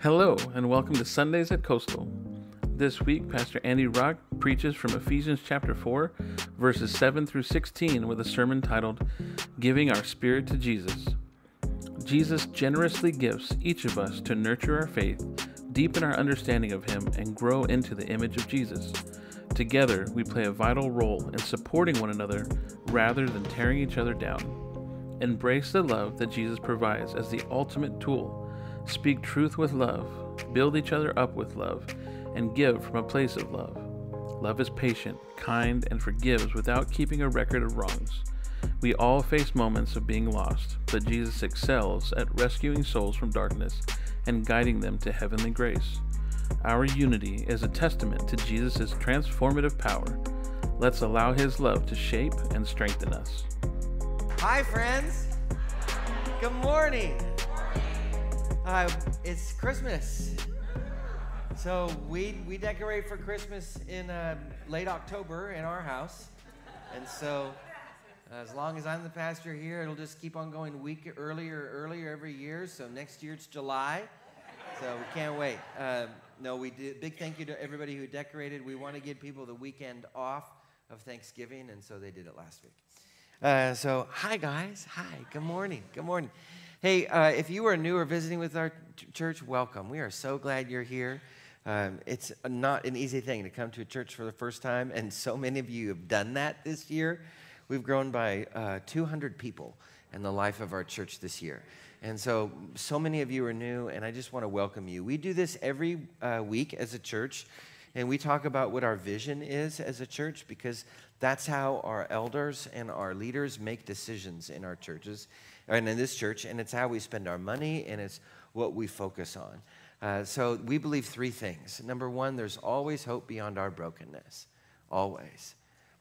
Hello, and welcome to Sundays at Coastal. This week, Pastor Andy Rock preaches from Ephesians chapter 4, verses 7 through 16, with a sermon titled Giving Our Spirit to Jesus. Jesus generously gives each of us to nurture our faith, deepen our understanding of Him, and grow into the image of Jesus. Together, we play a vital role in supporting one another rather than tearing each other down. Embrace the love that Jesus provides as the ultimate tool Speak truth with love, build each other up with love, and give from a place of love. Love is patient, kind, and forgives without keeping a record of wrongs. We all face moments of being lost, but Jesus excels at rescuing souls from darkness and guiding them to heavenly grace. Our unity is a testament to Jesus' transformative power. Let's allow His love to shape and strengthen us. Hi, friends. Good morning. Uh, it's Christmas. So we, we decorate for Christmas in uh, late October in our house. And so as long as I'm the pastor here, it'll just keep on going week earlier, earlier every year. So next year it's July. So we can't wait. Um, no, we did. Big thank you to everybody who decorated. We want to give people the weekend off of Thanksgiving, and so they did it last week. Uh, so, hi guys. Hi. Good morning. Good morning. Hey, uh, if you are new or visiting with our church, welcome. We are so glad you're here. Um, it's not an easy thing to come to a church for the first time, and so many of you have done that this year. We've grown by uh, 200 people in the life of our church this year. And so, so many of you are new, and I just want to welcome you. We do this every uh, week as a church, and we talk about what our vision is as a church because that's how our elders and our leaders make decisions in our churches and in this church, and it's how we spend our money, and it's what we focus on. Uh, so we believe three things. Number one, there's always hope beyond our brokenness, always.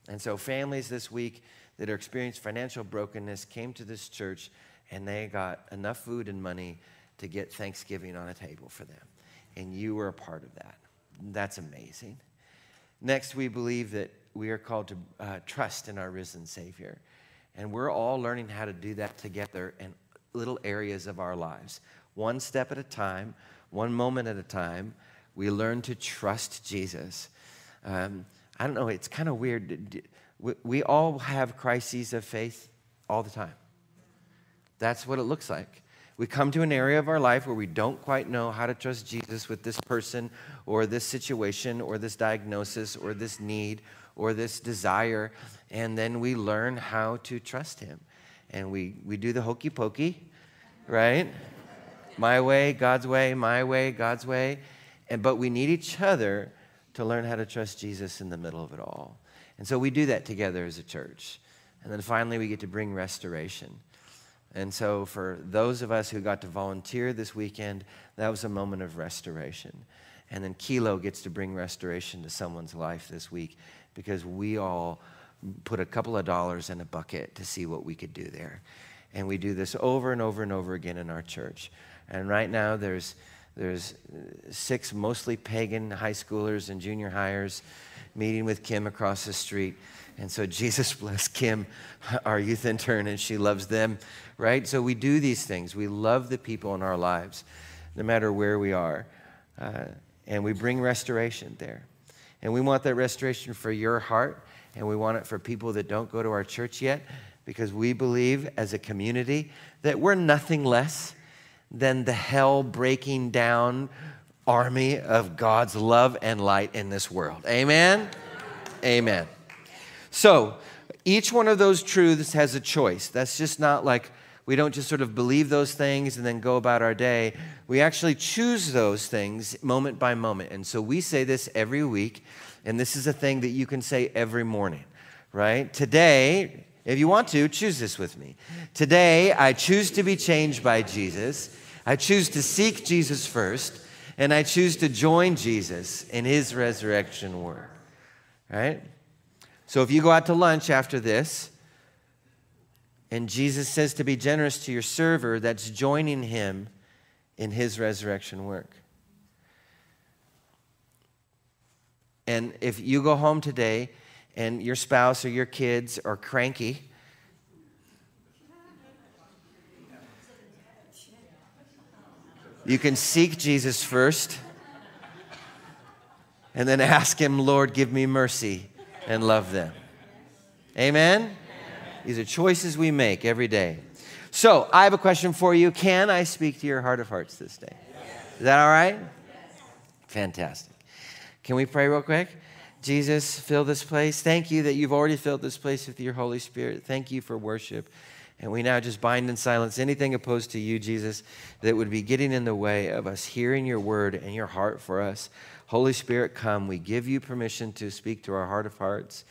And so families this week that are experiencing financial brokenness came to this church, and they got enough food and money to get Thanksgiving on a table for them. And you were a part of that. That's amazing. Next, we believe that we are called to uh, trust in our risen Savior. And we're all learning how to do that together in little areas of our lives. One step at a time, one moment at a time, we learn to trust Jesus. Um, I don't know, it's kind of weird. We all have crises of faith all the time. That's what it looks like. We come to an area of our life where we don't quite know how to trust Jesus with this person or this situation or this diagnosis or this need or this desire, and then we learn how to trust Him. And we, we do the hokey pokey, right? my way, God's way, my way, God's way. And, but we need each other to learn how to trust Jesus in the middle of it all. And so we do that together as a church. And then finally, we get to bring restoration. And so, for those of us who got to volunteer this weekend, that was a moment of restoration. And then Kilo gets to bring restoration to someone's life this week because we all put a couple of dollars in a bucket to see what we could do there. And we do this over and over and over again in our church. And right now there's there's six mostly pagan high schoolers and junior highers meeting with Kim across the street. And so Jesus bless Kim, our youth intern, and she loves them, right? So we do these things. We love the people in our lives, no matter where we are. Uh, and we bring restoration there. And we want that restoration for your heart, and we want it for people that don't go to our church yet, because we believe as a community that we're nothing less than the hell breaking down army of God's love and light in this world. Amen? Amen. So, each one of those truths has a choice. That's just not like we don't just sort of believe those things and then go about our day. We actually choose those things moment by moment. And so we say this every week, and this is a thing that you can say every morning, right? Today, if you want to, choose this with me. Today, I choose to be changed by Jesus. I choose to seek Jesus first, and I choose to join Jesus in his resurrection work, right? So if you go out to lunch after this, and Jesus says to be generous to your server, that's joining him in his resurrection work. And if you go home today and your spouse or your kids are cranky, You can seek Jesus first and then ask Him, Lord, give me mercy and love them. Amen? These are choices we make every day. So, I have a question for you. Can I speak to your heart of hearts this day? Is that all right? Fantastic. Can we pray real quick? Jesus, fill this place. Thank you that you've already filled this place with your Holy Spirit. Thank you for worship. And we now just bind and silence anything opposed to you, Jesus, that would be getting in the way of us hearing your word and your heart for us. Holy Spirit, come. We give you permission to speak to our heart of hearts.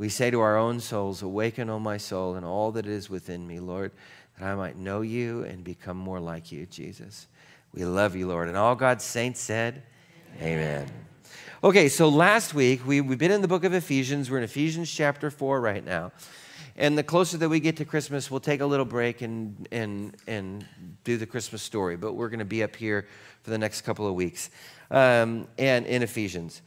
We say to our own souls, Awaken, O my soul, and all that is within me, Lord, that I might know you and become more like you, Jesus. We love you, Lord. And all God's saints said, Amen. Amen. Okay, so last week we, we've been in the book of Ephesians. We're in Ephesians chapter 4 right now. And the closer that we get to Christmas, we'll take a little break and, and, and do the Christmas story. But we're going to be up here for the next couple of weeks um, and in Ephesians.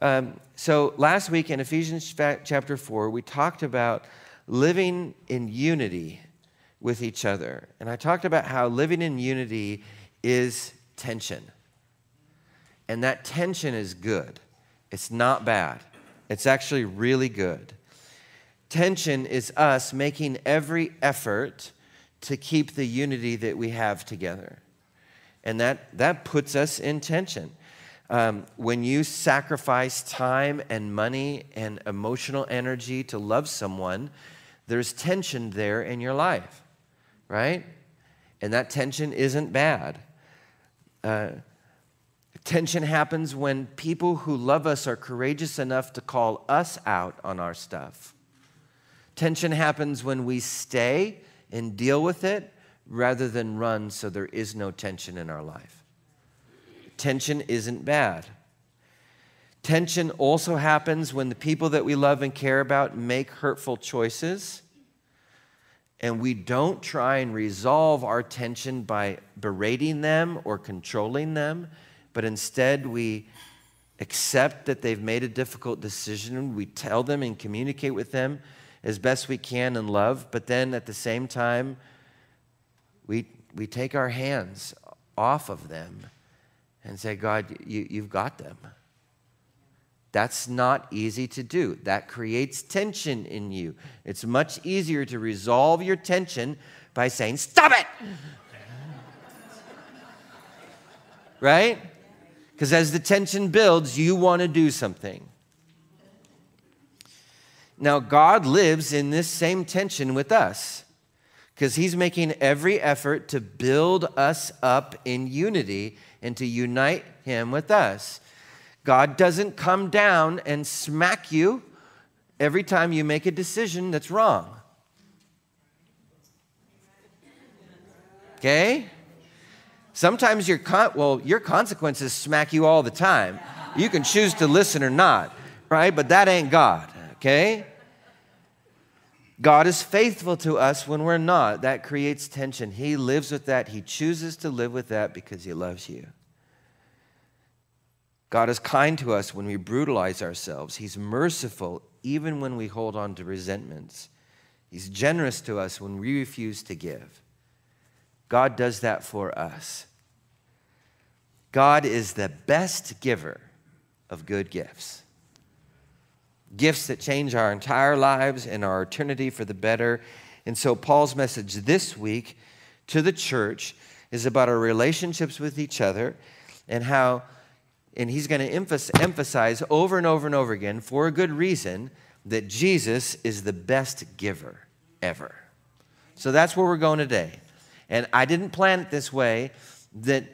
Um, so last week in Ephesians chapter 4, we talked about living in unity with each other. And I talked about how living in unity is tension. And that tension is good. It's not bad. It's actually really good. Tension is us making every effort to keep the unity that we have together. And that, that puts us in tension. Um, when you sacrifice time and money and emotional energy to love someone, there's tension there in your life, right? And that tension isn't bad. Uh, tension happens when people who love us are courageous enough to call us out on our stuff. Tension happens when we stay and deal with it rather than run so there is no tension in our life. Tension isn't bad. Tension also happens when the people that we love and care about make hurtful choices and we don't try and resolve our tension by berating them or controlling them, but instead we accept that they've made a difficult decision. We tell them and communicate with them as best we can in love, but then at the same time, we, we take our hands off of them and say, God, you, you've got them. That's not easy to do. That creates tension in you. It's much easier to resolve your tension by saying, Stop it! right? Because as the tension builds, you want to do something. Now, God lives in this same tension with us because He's making every effort to build us up in unity and to unite Him with us. God doesn't come down and smack you every time you make a decision that's wrong. Okay? Sometimes your con- well, your consequences smack you all the time. You can choose to listen or not, right? But that ain't God, okay? God is faithful to us when we're not. That creates tension. He lives with that. He chooses to live with that because he loves you. God is kind to us when we brutalize ourselves. He's merciful even when we hold on to resentments. He's generous to us when we refuse to give. God does that for us. God is the best giver of good gifts. Gifts that change our entire lives and our eternity for the better. And so, Paul's message this week to the church is about our relationships with each other and how and he's going to emphasize over and over and over again, for a good reason, that Jesus is the best giver ever. So that's where we're going today. And I didn't plan it this way that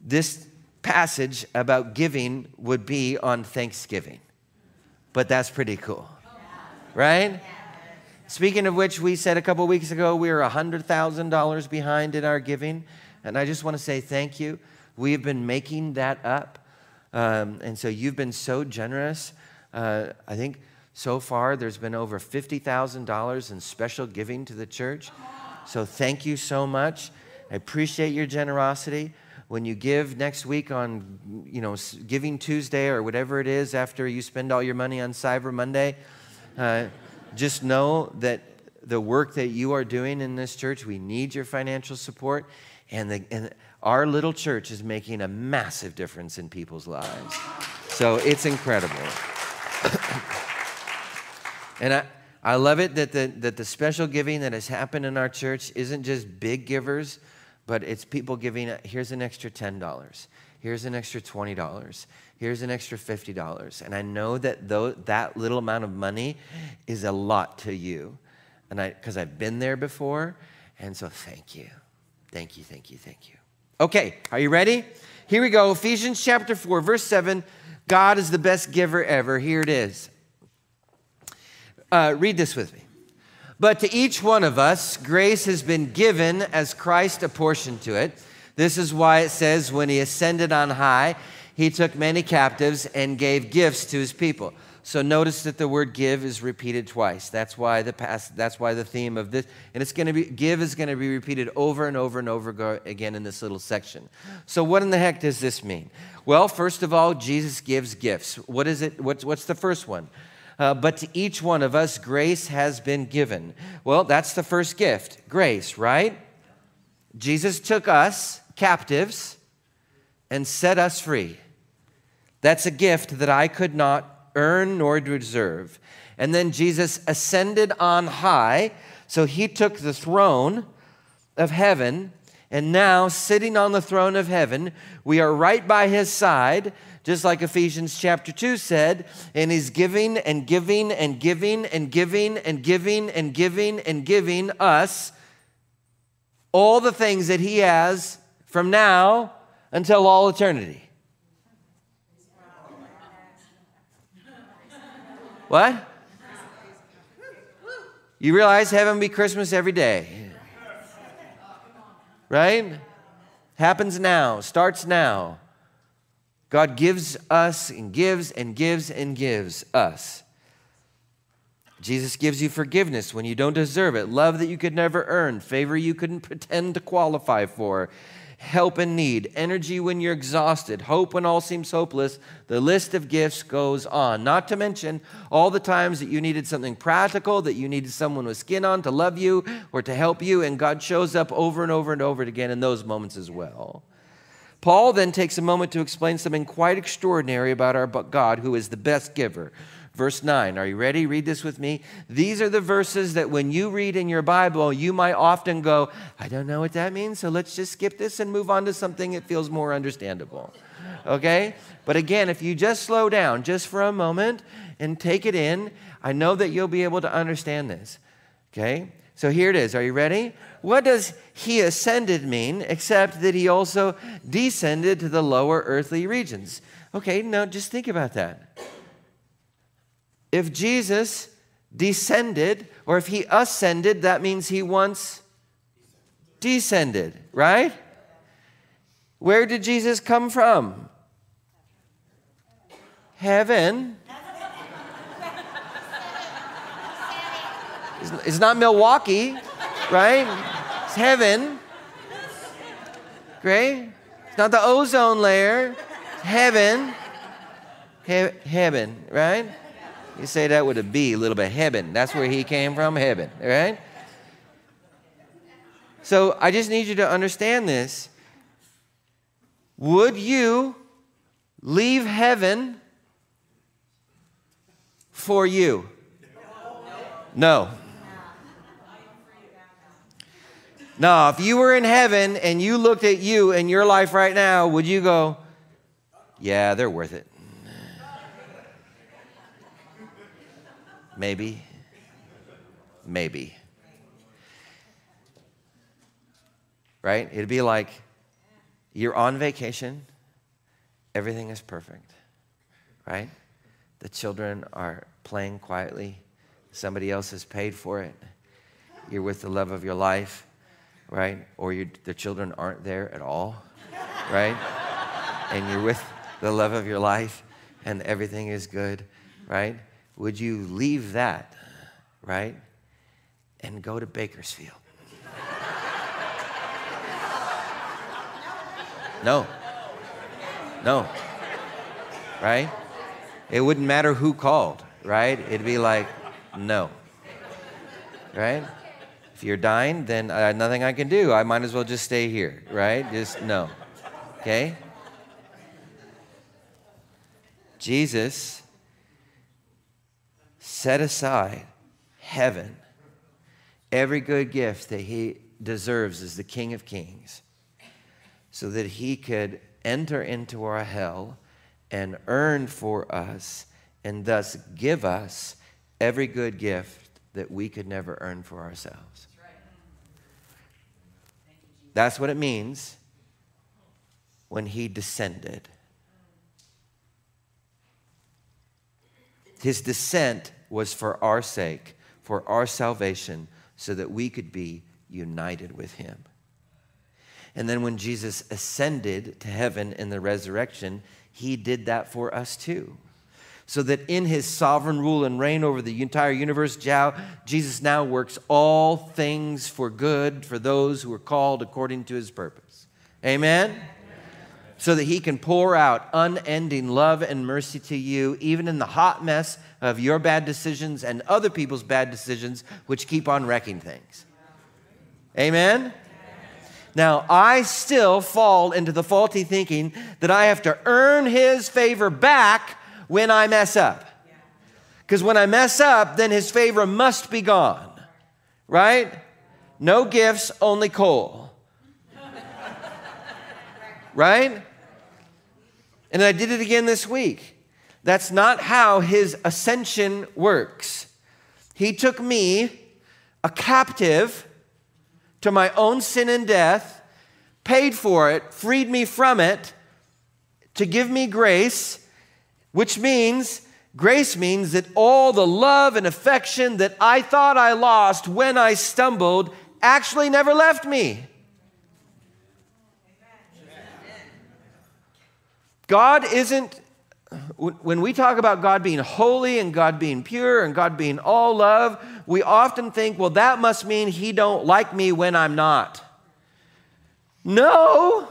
this passage about giving would be on Thanksgiving. But that's pretty cool. Right? Speaking of which, we said a couple weeks ago we were $100,000 behind in our giving. And I just want to say thank you. We have been making that up. Um, and so you've been so generous. Uh, I think so far there's been over $50,000 in special giving to the church. So thank you so much. I appreciate your generosity. When you give next week on, you know, Giving Tuesday or whatever it is after you spend all your money on Cyber Monday, uh, just know that the work that you are doing in this church. We need your financial support. And, the, and our little church is making a massive difference in people's lives. So it's incredible. and I, I love it that the, that the special giving that has happened in our church isn't just big givers, but it's people giving, here's an extra $10, here's an extra $20, here's an extra $50. And I know that though, that little amount of money is a lot to you. And I, because I've been there before. And so thank you. Thank you, thank you, thank you. Okay, are you ready? Here we go. Ephesians chapter 4, verse 7. God is the best giver ever. Here it is. Uh, read this with me. But to each one of us, grace has been given as Christ apportioned to it. This is why it says, when he ascended on high, he took many captives and gave gifts to his people. So notice that the word give is repeated twice. That's why the past, that's why the theme of this and it's going to be give is going to be repeated over and over and over again in this little section. So what in the heck does this mean? Well, first of all, Jesus gives gifts. What is it? What's, what's the first one? Uh, but to each one of us, grace has been given. Well, that's the first gift grace, right? Jesus took us, captives, and set us free. That's a gift that I could not earn nor deserve. And then Jesus ascended on high, so he took the throne of heaven, and now sitting on the throne of heaven, we are right by his side just like Ephesians chapter 2 said, and he's giving and giving and giving and giving and giving and giving and giving us all the things that he has from now until all eternity. What? You realize heaven be Christmas every day. Right? Happens now, starts now. God gives us and gives and gives and gives us. Jesus gives you forgiveness when you don't deserve it, love that you could never earn, favor you couldn't pretend to qualify for, help in need, energy when you're exhausted, hope when all seems hopeless. The list of gifts goes on. Not to mention all the times that you needed something practical, that you needed someone with skin on to love you or to help you, and God shows up over and over and over again in those moments as well. Paul then takes a moment to explain something quite extraordinary about our God, who is the best giver. Verse 9, are you ready? Read this with me. These are the verses that when you read in your Bible, you might often go, I don't know what that means, so let's just skip this and move on to something that feels more understandable. Okay? But again, if you just slow down just for a moment and take it in, I know that you'll be able to understand this. Okay? So here it is. Are you ready? What does he ascended mean except that he also descended to the lower earthly regions? Okay, now just think about that. If Jesus descended, or if he ascended, that means he once descended, right? Where did Jesus come from? Heaven. It's not Milwaukee, right? It's heaven. Great. It's not the ozone layer. It's heaven. He- heaven, right? You say that with a B, a little bit. Heaven. That's where he came from. Heaven, right? So I just need you to understand this. Would you leave heaven for you? No. Now, if you were in heaven and you looked at you and your life right now, would you go, yeah, they're worth it? Maybe. Maybe. Right? It'd be like you're on vacation, everything is perfect, right? The children are playing quietly, somebody else has paid for it. You're with the love of your life right? Or the children aren't there at all, right? and you're with the love of your life and everything is good, right? Would you leave that, right? And go to Bakersfield? No. No. Right? It wouldn't matter who called, right? It'd be like, no. right? If you're dying, then uh, nothing I can do. I might as well just stay here, right? Just no. Okay? Jesus set aside heaven, every good gift that he deserves as the King of Kings, so that he could enter into our hell and earn for us and thus give us every good gift that we could never earn for ourselves. That's what it means when he descended. His descent was for our sake, for our salvation, so that we could be united with him. And then when Jesus ascended to heaven in the resurrection, he did that for us too. So that in his sovereign rule and reign over the entire universe, Jesus now works all things for good for those who are called according to his purpose. Amen? So that he can pour out unending love and mercy to you, even in the hot mess of your bad decisions and other people's bad decisions, which keep on wrecking things. Amen? Now, I still fall into the faulty thinking that I have to earn his favor back when I mess up. Because when I mess up, then his favor must be gone. Right? No gifts, only coal. right? And I did it again this week. That's not how his ascension works. He took me, a captive, to my own sin and death, paid for it, freed me from it, to give me grace, which means grace means that all the love and affection that I thought I lost when I stumbled actually never left me. God isn't, when we talk about God being holy and God being pure and God being all love, we often think, well, that must mean he don't like me when I'm not. No.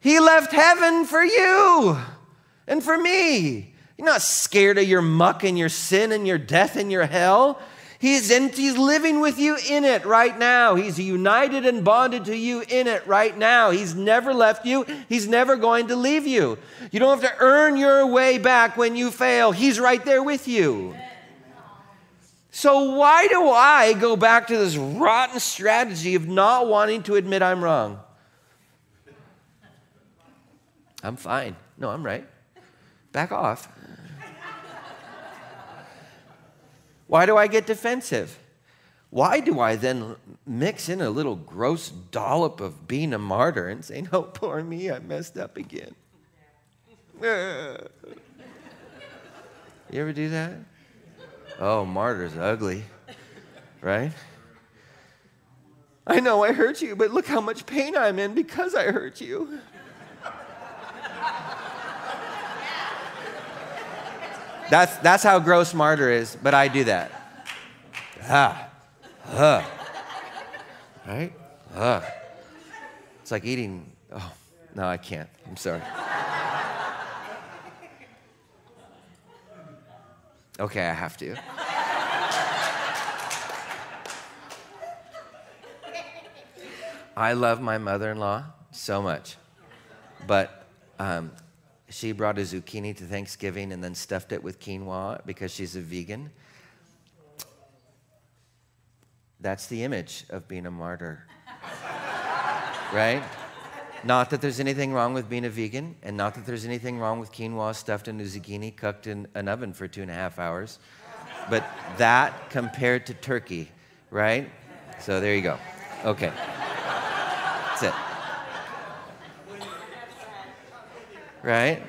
He left heaven for you and for me. You're not scared of your muck and your sin and your death and your hell. He's, in, he's living with you in it right now. He's united and bonded to you in it right now. He's never left you. He's never going to leave you. You don't have to earn your way back when you fail. He's right there with you. So, why do I go back to this rotten strategy of not wanting to admit I'm wrong? I'm fine. No, I'm right. Back off. Why do I get defensive? Why do I then mix in a little gross dollop of being a martyr and say, No, poor me, I messed up again? you ever do that? Oh, martyr's ugly, right? I know I hurt you, but look how much pain I'm in because I hurt you. That's, that's how gross martyr is, but I do that. Ah, uh, right? Uh. It's like eating, oh, no, I can't. I'm sorry. Okay, I have to. I love my mother in law so much, but um, she brought a zucchini to Thanksgiving and then stuffed it with quinoa because she's a vegan. That's the image of being a martyr, right? Not that there's anything wrong with being a vegan, and not that there's anything wrong with quinoa stuffed in a zucchini cooked in an oven for two and a half hours. But that compared to turkey, right? So there you go. Okay. That's it. Right?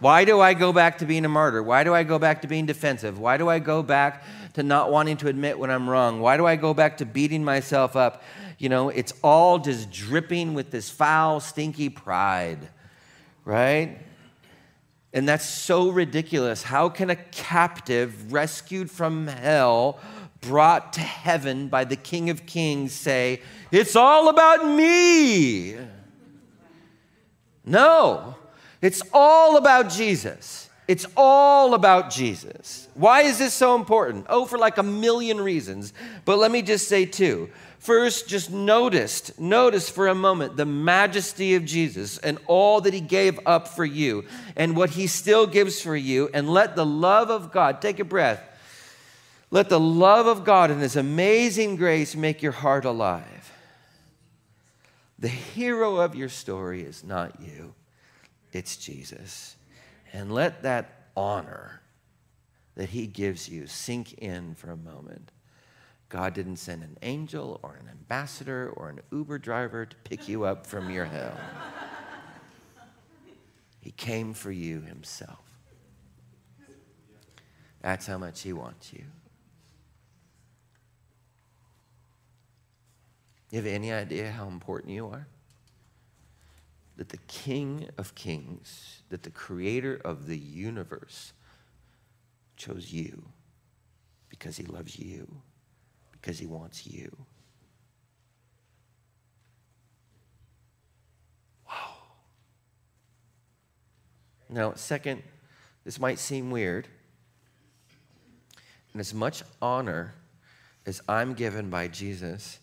Why do I go back to being a martyr? Why do I go back to being defensive? Why do I go back to not wanting to admit when I'm wrong? Why do I go back to beating myself up? You know, it's all just dripping with this foul, stinky pride, right? And that's so ridiculous. How can a captive rescued from hell, brought to heaven by the King of Kings, say, It's all about me? No, it's all about Jesus. It's all about Jesus. Why is this so important? Oh, for like a million reasons. But let me just say two. First, just noticed, notice for a moment the majesty of Jesus and all that he gave up for you and what he still gives for you. And let the love of God, take a breath, let the love of God and his amazing grace make your heart alive. The hero of your story is not you, it's Jesus. And let that honor that he gives you sink in for a moment. God didn't send an angel or an ambassador or an Uber driver to pick you up from your hell. He came for you himself. That's how much he wants you. You have any idea how important you are? That the King of Kings, that the creator of the universe chose you because he loves you because he wants you. Wow. Now, second, this might seem weird. And as much honor as I'm given by Jesus,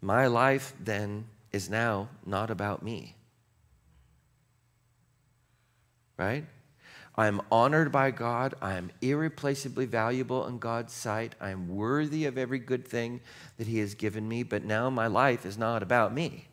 my life then is now not about me. Right? I am honored by God. I am irreplaceably valuable in God's sight. I am worthy of every good thing that He has given me, but now my life is not about me.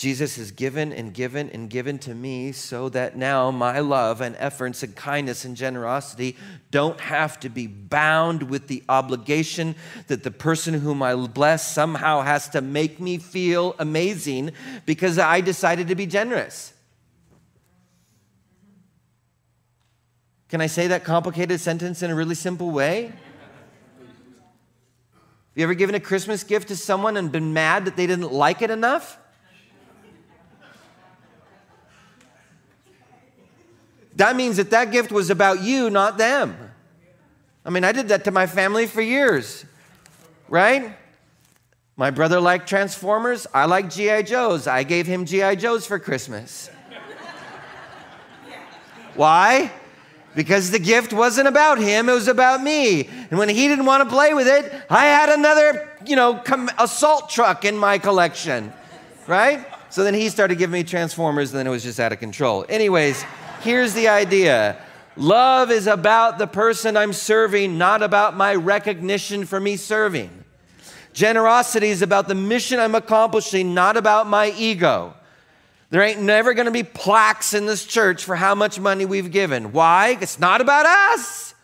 Jesus has given and given and given to me so that now my love and efforts and kindness and generosity don't have to be bound with the obligation that the person whom I bless somehow has to make me feel amazing because I decided to be generous. Can I say that complicated sentence in a really simple way? Have you ever given a Christmas gift to someone and been mad that they didn't like it enough? That means that that gift was about you, not them. I mean, I did that to my family for years, right? My brother liked Transformers. I like G.I. Joes. I gave him G.I. Joes for Christmas. Why? Because the gift wasn't about him, it was about me. And when he didn't want to play with it, I had another, you know, assault truck in my collection, right? So then he started giving me Transformers, and then it was just out of control. Anyways, Here's the idea love is about the person I'm serving, not about my recognition for me serving. Generosity is about the mission I'm accomplishing, not about my ego. There ain't never gonna be plaques in this church for how much money we've given. Why? It's not about us.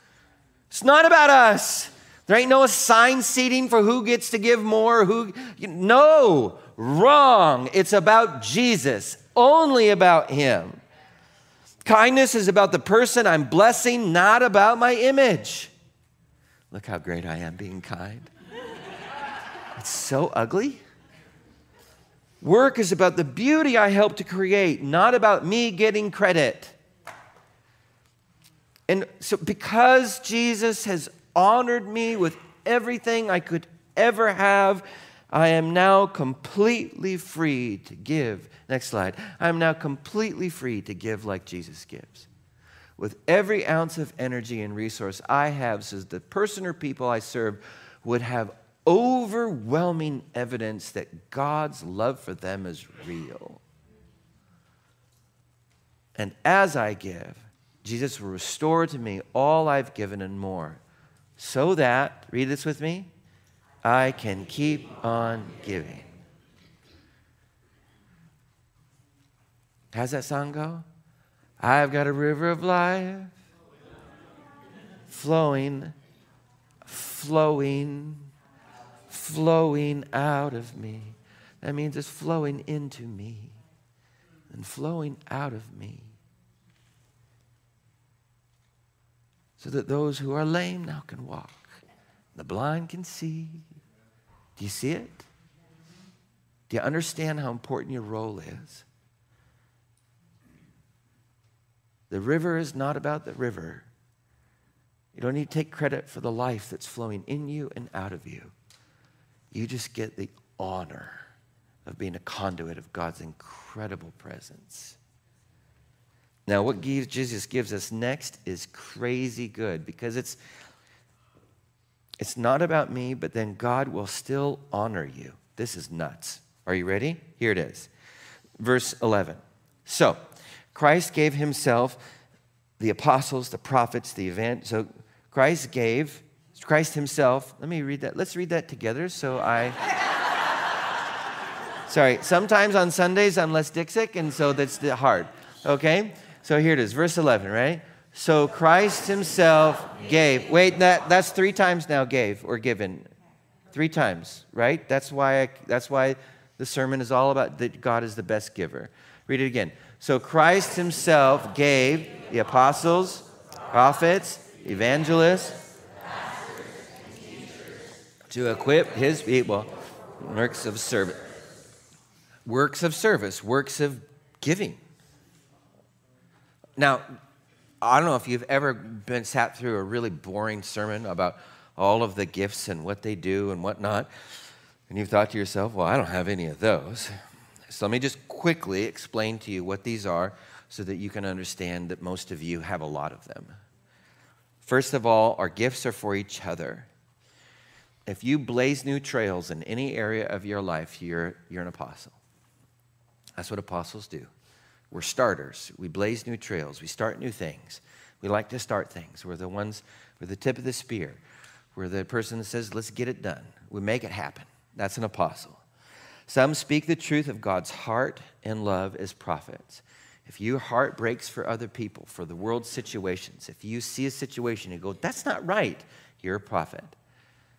It's not about us. There ain't no assigned seating for who gets to give more, who no, wrong. It's about Jesus, only about him. Kindness is about the person I'm blessing, not about my image. Look how great I am being kind. It's so ugly. Work is about the beauty I help to create, not about me getting credit. And so, because Jesus has honored me with everything I could ever have, I am now completely free to give. Next slide. I am now completely free to give like Jesus gives. With every ounce of energy and resource I have, so the person or people I serve would have overwhelming evidence that God's love for them is real. And as I give, Jesus will restore to me all I've given and more, so that, read this with me, I can keep on giving. How's that song go? I've got a river of life flowing, flowing, flowing out of me. That means it's flowing into me and flowing out of me. So that those who are lame now can walk, the blind can see, do you see it? Do you understand how important your role is? The river is not about the river. You don't need to take credit for the life that's flowing in you and out of you. You just get the honor of being a conduit of God's incredible presence. Now, what Jesus gives us next is crazy good because it's, it's not about me, but then God will still honor you. This is nuts. Are you ready? Here it is. Verse 11. So, Christ gave himself, the apostles, the prophets, the event. So, Christ gave, Christ himself. Let me read that. Let's read that together so I. Sorry, sometimes on Sundays I'm less dyslexic, and so that's the hard. Okay? So here it is, verse 11, right? So Christ himself gave. Wait, that, that's three times now gave or given. Three times, right? That's why, I, that's why the sermon is all about that God is the best giver. Read it again. So Christ himself gave the apostles, prophets, evangelists, to equip his people works of service works of service, works of giving. Now, I don't know if you've ever been sat through a really boring sermon about all of the gifts and what they do and whatnot, and you've thought to yourself, well, I don't have any of those. So let me just quickly explain to you what these are so that you can understand that most of you have a lot of them. First of all, our gifts are for each other. If you blaze new trails in any area of your life, you're, you're an apostle. That's what apostles do. We're starters. We blaze new trails. We start new things. We like to start things. We're the ones, we're the tip of the spear. We're the person that says, let's get it done. We make it happen. That's an apostle. Some speak the truth of God's heart and love as prophets. If your heart breaks for other people, for the world's situations, if you see a situation and go, that's not right, you're a prophet.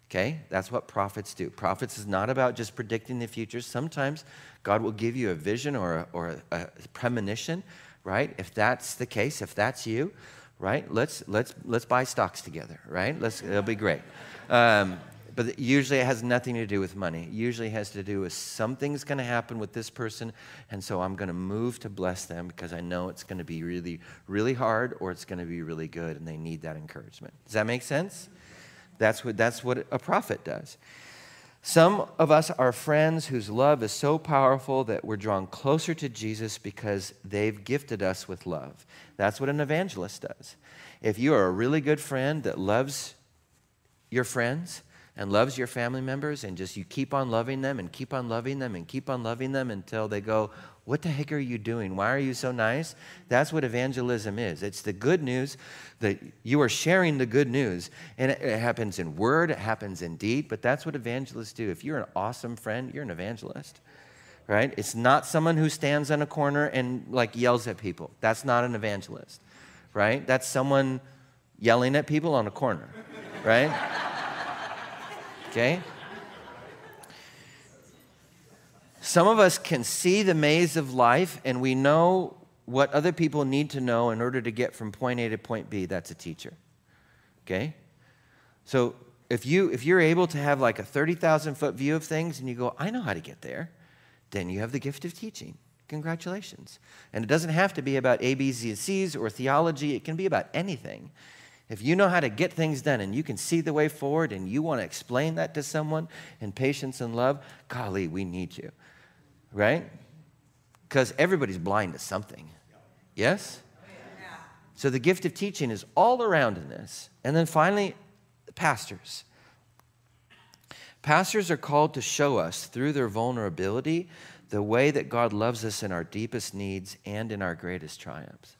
Okay? That's what prophets do. Prophets is not about just predicting the future. Sometimes God will give you a vision or a, or a, a premonition, right? If that's the case, if that's you, right? Let's, let's, let's buy stocks together, right? Let's, it'll be great. Um, but usually it has nothing to do with money. It usually has to do with something's going to happen with this person, and so I'm going to move to bless them because I know it's going to be really, really hard or it's going to be really good, and they need that encouragement. Does that make sense? That's what, that's what a prophet does. Some of us are friends whose love is so powerful that we're drawn closer to Jesus because they've gifted us with love. That's what an evangelist does. If you are a really good friend that loves your friends and loves your family members, and just you keep on loving them and keep on loving them and keep on loving them until they go, what the heck are you doing? Why are you so nice? That's what evangelism is. It's the good news that you are sharing the good news. And it, happens in word, it happens in deed, but that's what evangelists do. If you're an awesome friend, you're an evangelist. Right? It's not someone who stands on a corner and like yells at people. That's not an evangelist. Right? That's someone yelling at people on a corner. Right? Okay? Some of us can see the maze of life and we know what other people need to know in order to get from point A to point B. That's a teacher. Okay? So if you if you're able to have like a 30,000 foot view of things and you go, I know how to get there, then you have the gift of teaching. Congratulations. And it doesn't have to be about A, B, Z, C's or theology. It can be about anything. If you know how to get things done and you can see the way forward and you want to explain that to someone in patience and love, golly, we need you right? Because everybody's blind to something. Yes? So the gift of teaching is all around in this. And then finally, pastors. Pastors are called to show us through their vulnerability the way that God loves us in our deepest needs and in our greatest triumphs.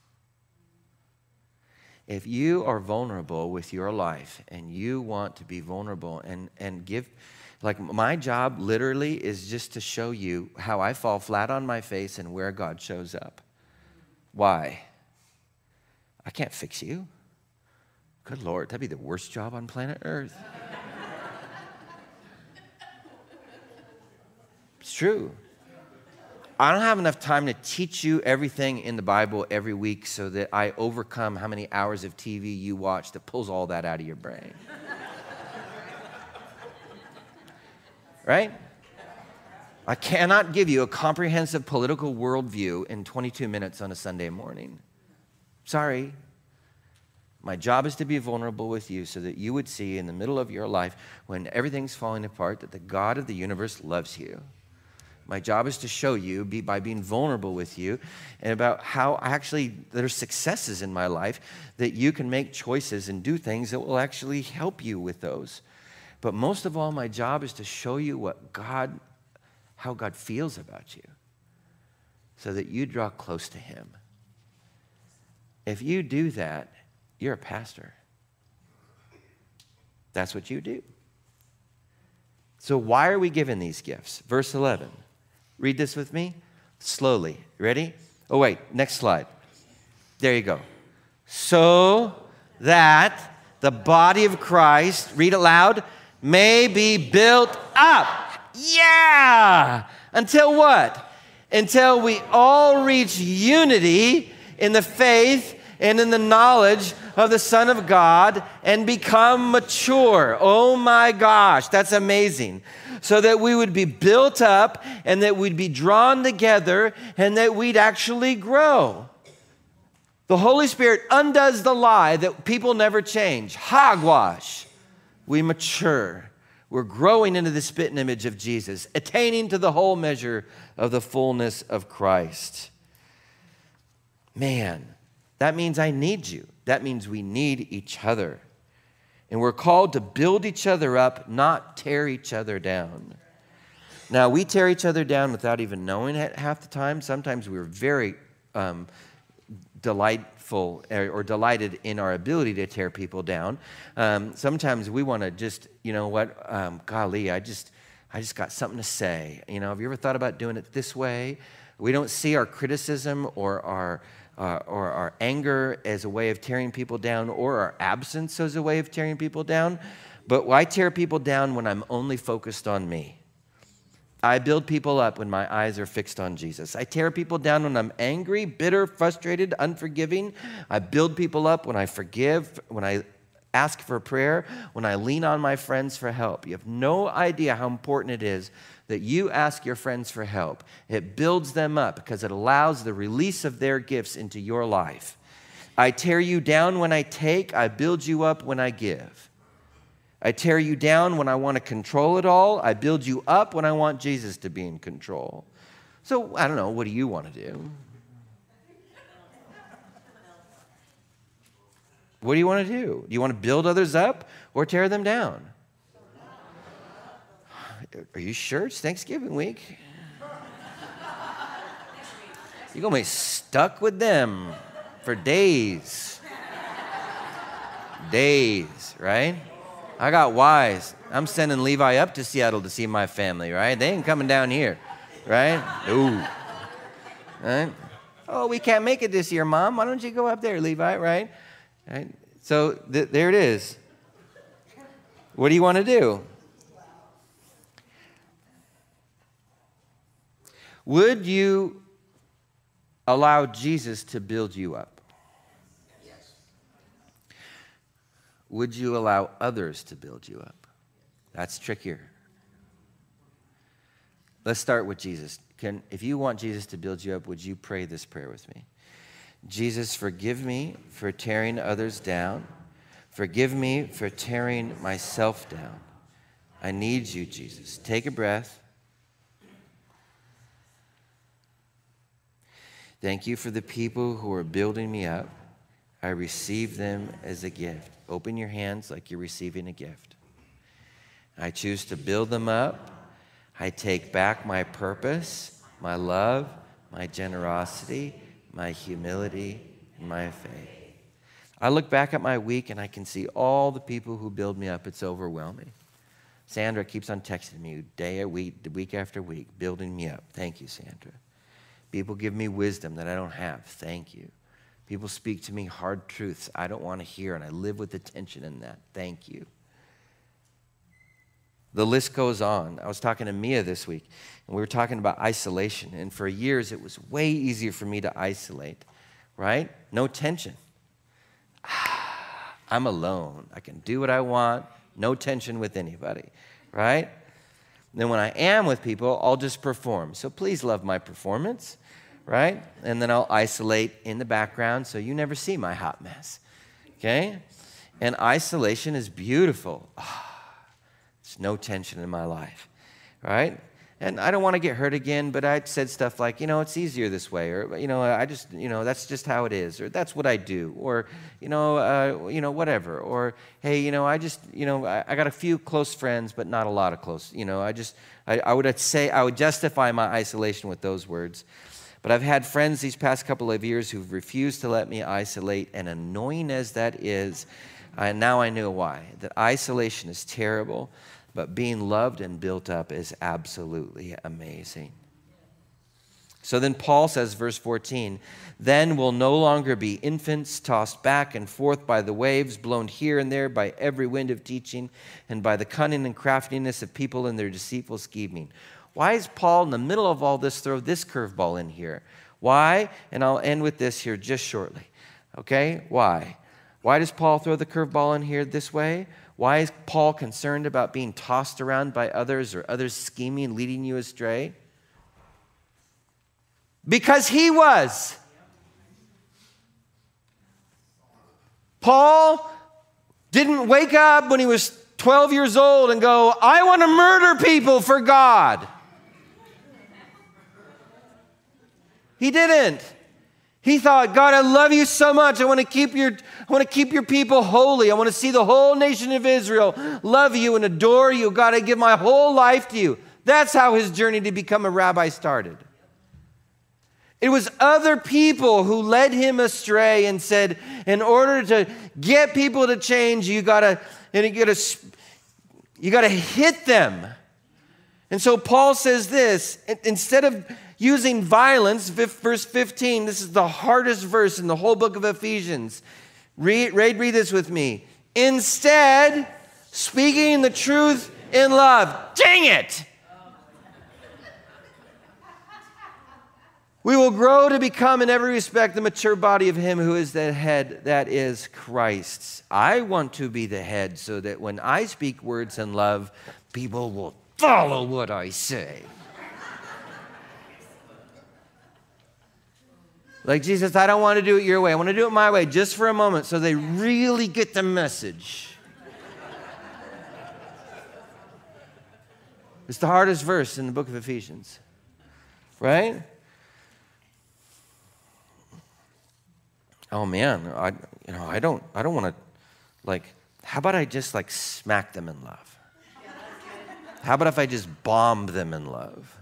If you are vulnerable with your life and you want to be vulnerable and, and give, like, my job literally is just to show you how I fall flat on my face and where God shows up. Why? I can't fix you. Good Lord, that'd be the worst job on planet Earth. it's true. I don't have enough time to teach you everything in the Bible every week so that I overcome how many hours of TV you watch that pulls all that out of your brain. Right? I cannot give you a comprehensive political worldview in 22 minutes on a Sunday morning. Sorry. My job is to be vulnerable with you so that you would see in the middle of your life when everything's falling apart that the God of the universe loves you. My job is to show you be, by being vulnerable with you and about how actually there's successes in my life that you can make choices and do things that will actually help you with those. But most of all, my job is to show you what God, how God feels about you so that you draw close to Him. If you do that, you're a pastor. That's what you do. So, why are we given these gifts? Verse 11. Read this with me slowly. Ready? Oh, wait, next slide. There you go. So that the body of Christ, read it loud, may be built up. Yeah! Until what? Until we all reach unity in the faith and in the knowledge of the Son of God and become mature. Oh my gosh, that's amazing. So that we would be built up and that we'd be drawn together and that we'd actually grow. The Holy Spirit undoes the lie that people never change. Hogwash. We mature. We're growing into the spitting image of Jesus, attaining to the whole measure of the fullness of Christ. Man, that means I need you. That means we need each other. And we're called to build each other up, not tear each other down. Now, we tear each other down without even knowing it half the time. Sometimes we're very um, or, or, delighted in our ability to tear people down. Um, sometimes we want to just, you know what, um, golly, I just, I just got something to say. You know, have you ever thought about doing it this way? We don't see our criticism or our uh, or our anger as a way of tearing people down, or our absence as a way of tearing people down. But why tear people down when I'm only focused on me. I build people up when my eyes are fixed on Jesus. I tear people down when I'm angry, bitter, frustrated, unforgiving. I build people up when I forgive, when I ask for prayer, when I lean on my friends for help. You have no idea how important it is that you ask your friends for help. It builds them up because it allows the release of their gifts into your life. I tear you down when I take, I build you up when I give. I tear you down when I want to control it all, I build you up when I want Jesus to be in control. So, I don't know, what do you want to do? What do you want to do? Do you want to build others up or tear them down? Are you sure it's Thanksgiving week? You're going to be stuck with them for days. Days, right? I got wise. I'm sending Levi up to Seattle to see my family, right? They ain't coming down here, right? Ooh. Right? Oh, we can't make it this year, Mom. Why don't you go up there, Levi, right? right? So th- there it is. What do you want to do? Would you allow Jesus to build you up? Would you allow others to build you up? That's trickier. Let's start with Jesus. Can, if you want Jesus to build you up, would you pray this prayer with me? Jesus, forgive me for tearing others down. Forgive me for tearing myself down. I need you, Jesus. Take a breath. Thank you for the people who are building me up. I receive them as a gift. Open your hands like you're receiving a gift. I choose to build them up. I take back my purpose, my love, my generosity, my humility, and my faith. I look back at my week and I can see all the people who build me up. It's overwhelming. Sandra keeps on texting me day a week, week after week, building me up. Thank you, Sandra. People give me wisdom that I don't have. Thank you. People speak to me hard truths I don't want to hear, and I live with the tension in that. Thank you. The list goes on. I was talking to Mia this week, and we were talking about isolation. And for years, it was way easier for me to isolate, right? No tension. I'm alone. I can do what I want, no tension with anybody, right? Then when I am with people, I'll just perform. So please love my performance, right? And then I'll isolate in the background so you never see my hot mess. Okay? And isolation is beautiful. Oh, there's no tension in my life, right? And I don't want to get hurt again, but I said stuff like, you know, it's easier this way, or you know, I just, you know, that's just how it is, or that's what I do, or you know, uh, you know, whatever, or hey, you know, I just, you know, I, I, got a few close friends, but not a lot of close, you know, I just, I, I would say, I would justify my isolation with those words. But I've had friends these past couple of years who've refused to let me isolate, and annoying as that is, and now I know why. That isolation is terrible but being loved and built up is absolutely amazing. So then Paul says, verse 14, then we'll no longer be infants tossed back and forth by the waves, blown here and there by every wind of teaching, and by the cunning and craftiness of people in their deceitful scheming. Why is Paul in the middle of all this throw this curveball in here? Why? And I'll end with this here just shortly. Okay? Why? Why does Paul throw the curveball in here this way? Why is Paul concerned about being tossed around by others or others scheming, leading you astray? Because he was. Paul didn't wake up when he was 12 years old and go, I want to murder people for God. He didn't. He thought, God, I love you so much. I want to keep your, I want to keep your people holy. I want to see the whole nation of Israel love you and adore you. God, I give my whole life to you. That's how his journey to become a rabbi started. It was other people who led him astray and said, in order to get people to change, you gotta, you gotta, you gotta hit them. And so Paul says this instead of using violence, verse 15, this is the hardest verse in the whole book of Ephesians. Read, read, read this with me. Instead, speaking the truth in love. Dang it! We will grow to become, in every respect, the mature body of Him who is the head, that is Christ. I want to be the head so that when I speak words in love, people will follow what I say. Like, Jesus, I don't want to do it your way. I want to do it my way just for a moment so they really get the message. it's the hardest verse in the book of Ephesians, right? Oh man, I you know I don't I don't want to like how about I just like smack them in love? How about if I just bomb them in love?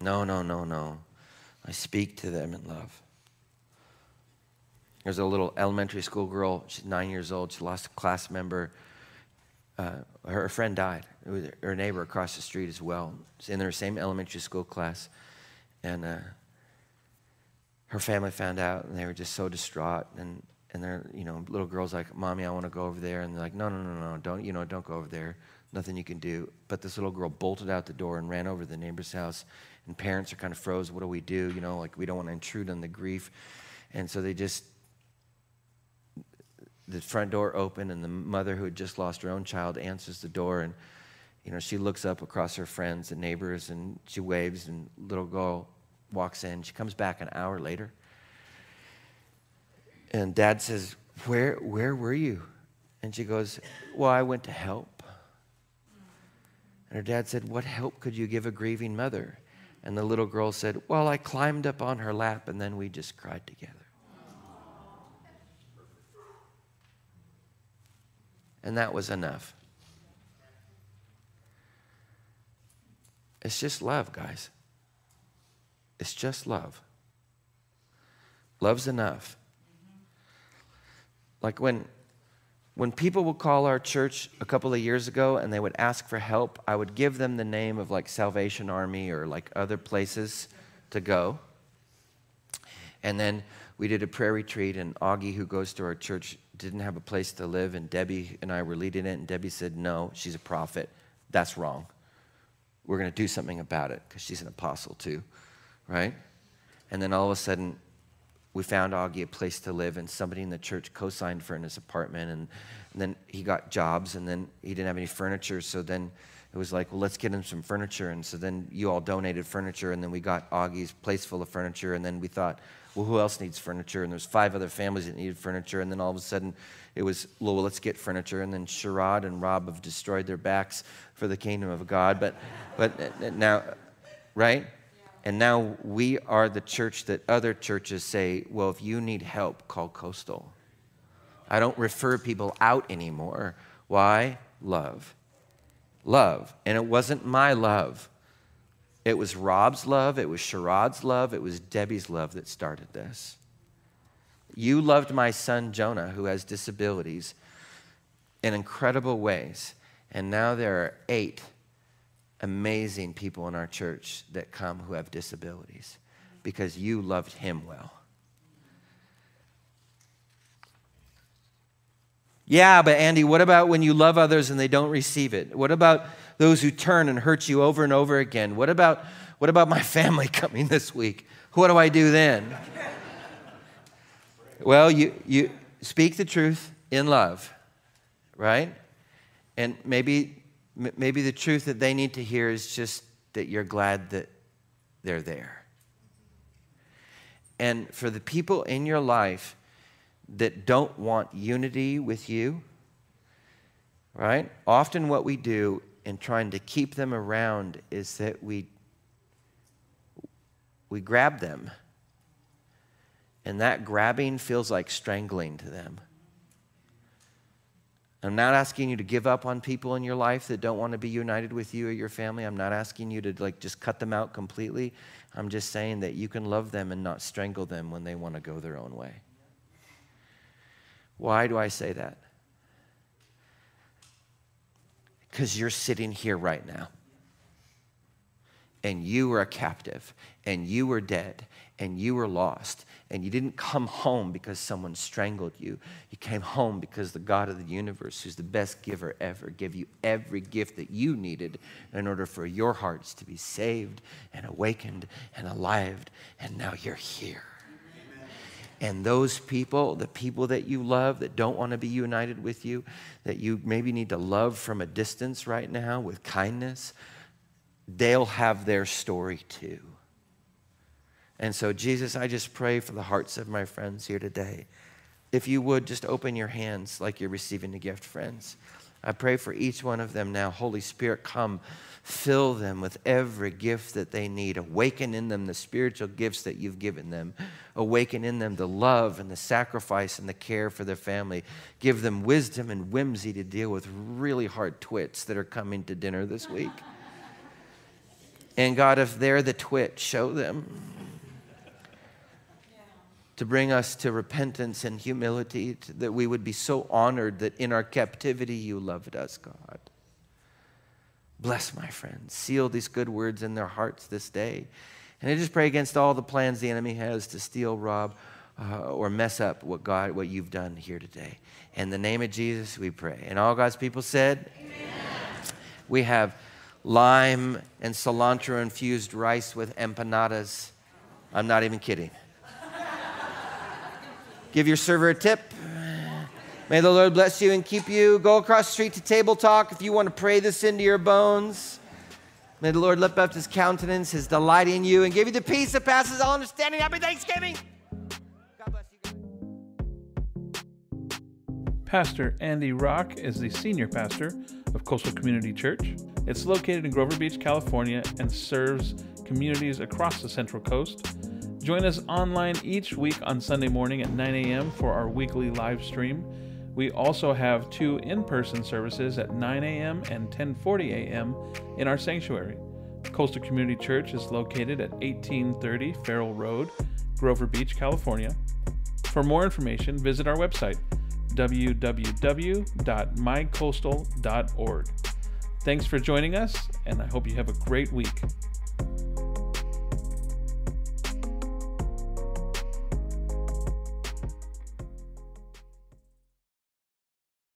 No, no, no, no. I speak to them in love. There's a little elementary school girl, she's nine years old, she lost a class member. Uh, her friend died. Her neighbor across the street as well. She's in their same elementary school class. And uh, her family found out and they were just so distraught. And, and their, you know, little girl's like, Mommy, I want to go over there. And they're like, No, no, no, no, don't, you know, don't go over there. Nothing you can do. But this little girl bolted out the door and ran over to the neighbor's house and parents are kind of froze. What do we do? You know, like we don't want to intrude on the grief. And so they just, the front door opened, and the mother who had just lost her own child answers the door. And, you know, she looks up across her friends and neighbors and she waves, and little girl walks in. She comes back an hour later. And dad says, Where, where were you? And she goes, Well, I went to help. And her dad said, What help could you give a grieving mother? And the little girl said, Well, I climbed up on her lap and then we just cried together. And that was enough. It's just love, guys. It's just love. Love's enough. Like when when people would call our church a couple of years ago and they would ask for help, I would give them the name of like Salvation Army or like other places to go. And then we did a prayer retreat, and Augie, who goes to our church, didn't have a place to live, and Debbie and I were leading it, and Debbie said, No, she's a prophet. That's wrong. We're going to do something about it because she's an apostle too, right? And then all of a sudden, we found Augie a place to live, and somebody in the church co signed for his apartment. And, and then he got jobs, and then he didn't have any furniture. So then it was like, well, let's get him some furniture. And so then you all donated furniture, and then we got Augie's place full of furniture. And then we thought, well, who else needs furniture? And there's five other families that needed furniture. And then all of a sudden, it was, well, let's get furniture. And then Sherrod and Rob have destroyed their backs for the kingdom of God. But, but now, right? And now we are the church that other churches say, well, if you need help, call Coastal. I don't refer people out anymore. Why? Love. Love. And it wasn't my love. It was Rob's love, it was Sherrod's love, it was Debbie's love that started this. You loved my son Jonah, who has disabilities, in incredible ways. And now there are eight amazing people in our church that come who have disabilities because you loved him well. Yeah, but Andy, what about when you love others and they don't receive it? What about those who turn and hurt you over and over again? What about, what about my family coming this week? What do I do then? well, you, you speak the truth in love, right? And maybe maybe the truth that they need to hear is just that you're glad that they're there. And for the people in your life that don't want unity with you, right? Often what we do in trying to keep them around is that we we grab them. And that grabbing feels like strangling to them. I'm not asking you to give up on people in your life that don't want to be united with you or your family. I'm not asking you to like just cut them out completely. I'm just saying that you can love them and not strangle them when they want to go their own way. Why do I say that? Because you're sitting here right now. And you were a captive, and you were dead, and you were lost, and you didn't come home because someone strangled you. You came home because the God of the universe, who's the best giver ever, gave you every gift that you needed in order for your hearts to be saved and awakened and alive. And now you're here. And those people, the people that you love that don't want to be united with you, that you maybe need to love from a distance right now with kindness, they'll have their story too. And so, Jesus, I just pray for the hearts of my friends here today. If you would just open your hands like you're receiving a gift, friends. I pray for each one of them now. Holy Spirit, come, fill them with every gift that they need. Awaken in them the spiritual gifts that you've given them. Awaken in them the love and the sacrifice and the care for their family. Give them wisdom and whimsy to deal with really hard twits that are coming to dinner this week. And God, if they're the twit, show them to bring us to repentance and humility, to, that we would be so honored that in our captivity you loved us, God. Bless my friends. Seal these good words in their hearts this day. And I just pray against all the plans the enemy has to steal, rob, uh, or mess up what God, what you've done here today. In the name of Jesus, we pray. And all God's people said, Amen. We have lime and cilantro infused rice with empanadas. I'm not even kidding. Give your server a tip. May the Lord bless you and keep you. Go across the street to Table Talk if you want to pray this into your bones. May the Lord lift up his countenance, his delight in you, and give you the peace that passes all understanding. Happy Thanksgiving. God bless you. Pastor Andy Rock is the senior pastor of Coastal Community Church. It's located in Grover Beach, California, and serves communities across the Central Coast. Join us online each week on Sunday morning at 9 a.m. for our weekly live stream. We also have two in-person services at 9 a.m. and 10:40 a.m. in our sanctuary. Coastal Community Church is located at 1830 Farroll Road, Grover Beach, California. For more information, visit our website www.mycoastal.org. Thanks for joining us, and I hope you have a great week.